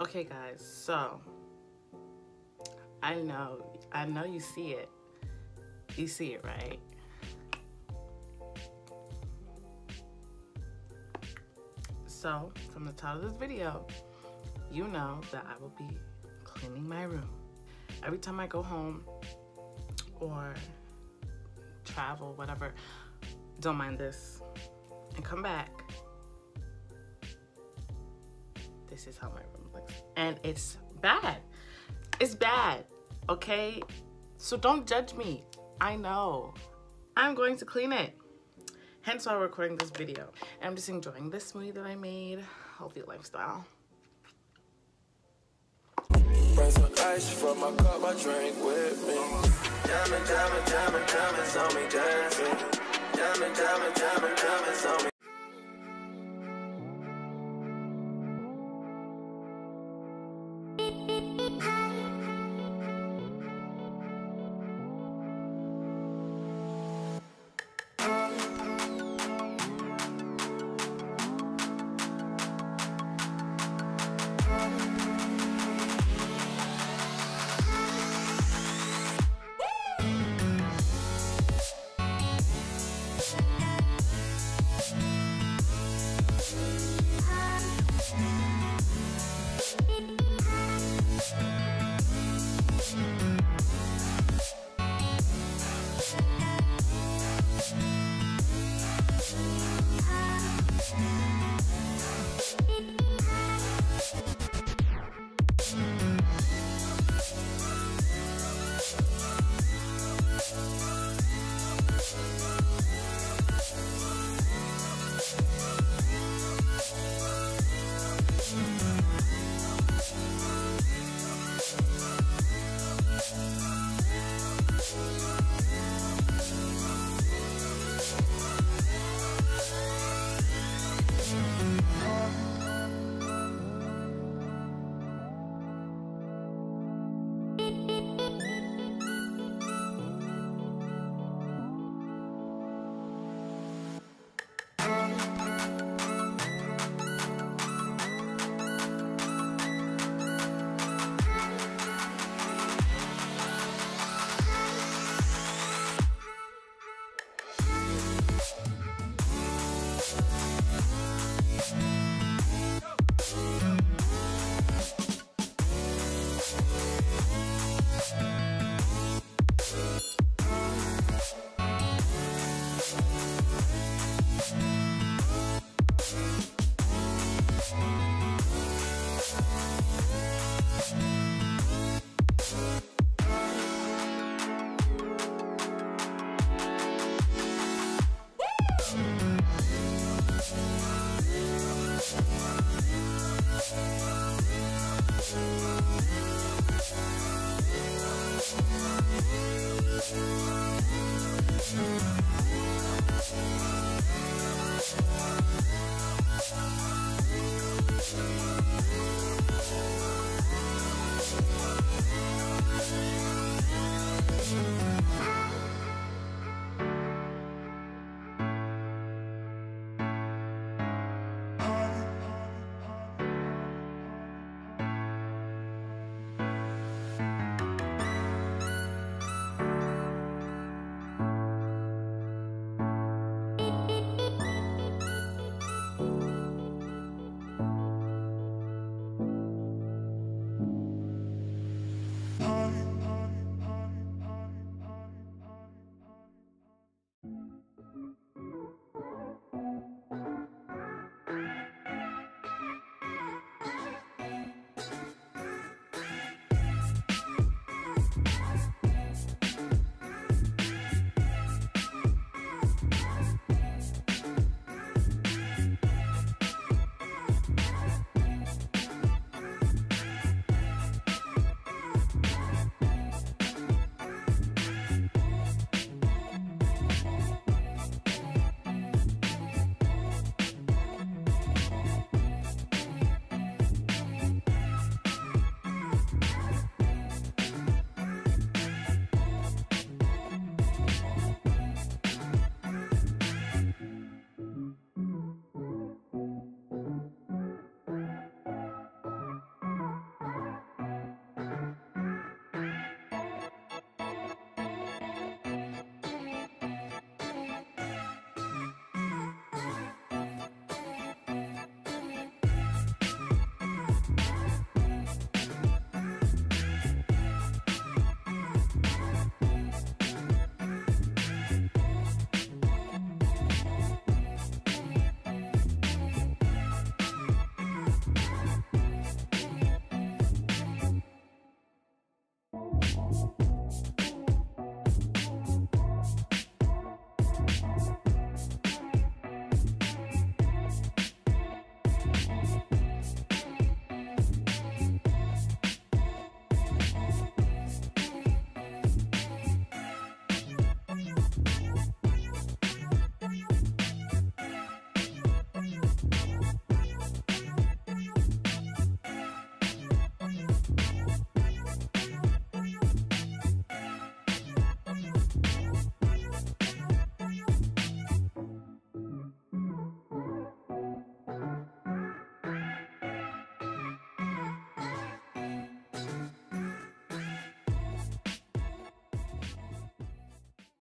Okay, guys, so I know, I know you see it. You see it, right? So, from the top of this video, you know that I will be cleaning my room. Every time I go home or travel, whatever, don't mind this, and come back, this is how my room. And it's bad. It's bad, okay? So don't judge me. I know. I'm going to clean it. Hence why I'm recording this video. And I'm just enjoying this smoothie that I made. Healthy lifestyle. Some ice from my cup, I drink with me. Diamond, diamond, diamond, diamonds on me dancing. Diamond, diamond, diamond, diamonds on me.